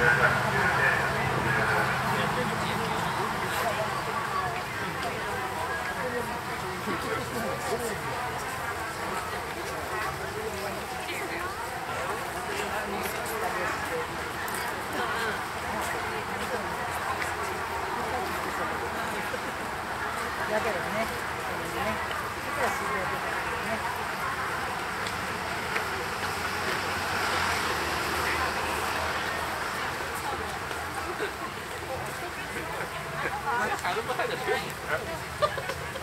だけどね、孩子不太得学习。